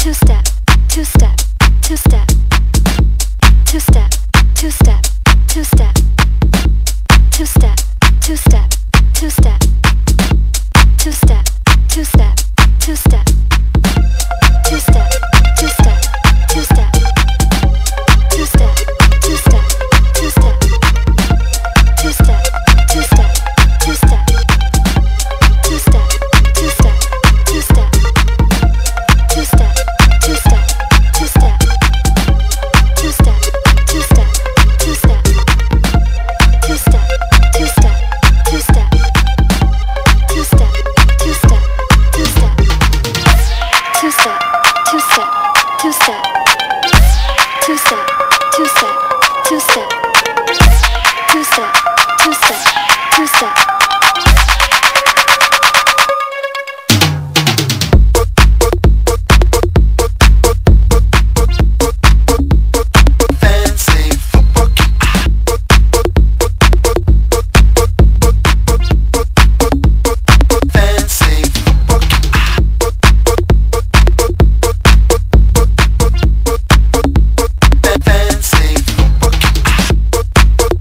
two step, two step, two step, two step, two step, two step, two step, two step, two step, two step, two step, two step.